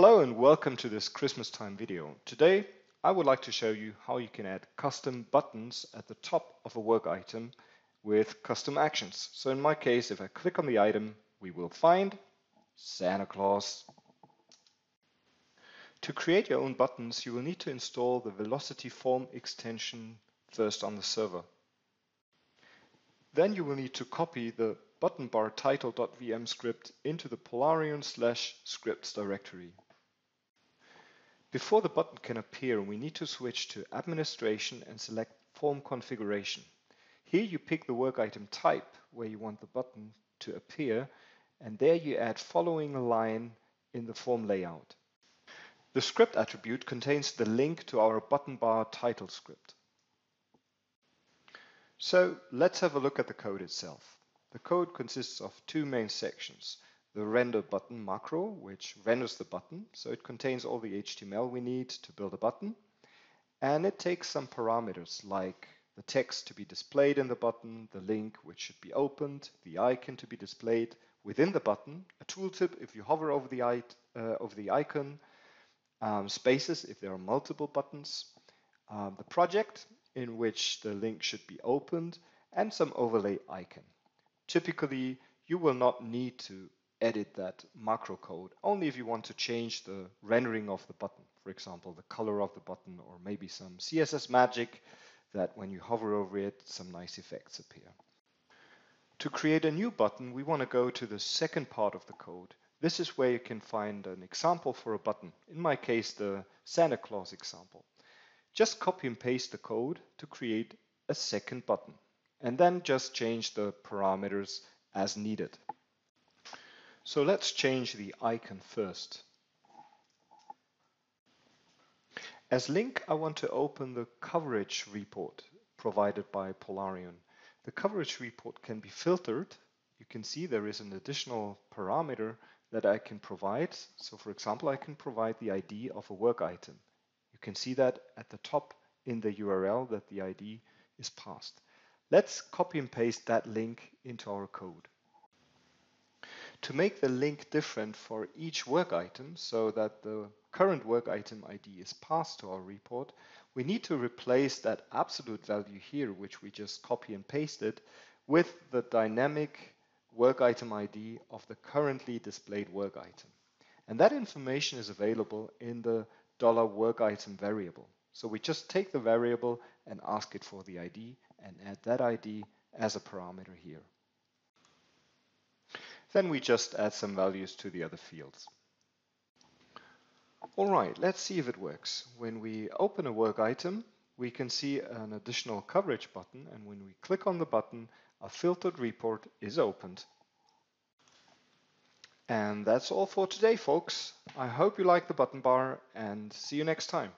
Hello and welcome to this Christmas time video. Today I would like to show you how you can add custom buttons at the top of a work item with custom actions. So in my case, if I click on the item, we will find Santa Claus. To create your own buttons, you will need to install the Velocity Form extension first on the server. Then you will need to copy the button bar title.vm script into the Polarion slash scripts directory. Before the button can appear, we need to switch to administration and select form configuration. Here you pick the work item type where you want the button to appear and there you add following line in the form layout. The script attribute contains the link to our button bar title script. So let's have a look at the code itself. The code consists of two main sections the render button macro, which renders the button. So it contains all the HTML we need to build a button. And it takes some parameters like the text to be displayed in the button, the link which should be opened, the icon to be displayed within the button, a tooltip if you hover over the, uh, over the icon, um, spaces if there are multiple buttons, um, the project in which the link should be opened, and some overlay icon. Typically, you will not need to edit that macro code only if you want to change the rendering of the button. For example, the color of the button or maybe some CSS magic that when you hover over it, some nice effects appear. To create a new button, we want to go to the second part of the code. This is where you can find an example for a button. In my case, the Santa Claus example. Just copy and paste the code to create a second button and then just change the parameters as needed. So let's change the icon first. As link, I want to open the coverage report provided by Polarion. The coverage report can be filtered. You can see there is an additional parameter that I can provide. So for example, I can provide the ID of a work item. You can see that at the top in the URL that the ID is passed. Let's copy and paste that link into our code. To make the link different for each work item so that the current work item ID is passed to our report, we need to replace that absolute value here, which we just copy and pasted, with the dynamic work item ID of the currently displayed work item. And that information is available in the dollar $work item variable. So we just take the variable and ask it for the ID and add that ID as a parameter here. Then we just add some values to the other fields. All right, let's see if it works. When we open a work item, we can see an additional coverage button, and when we click on the button, a filtered report is opened. And that's all for today, folks. I hope you like the button bar, and see you next time.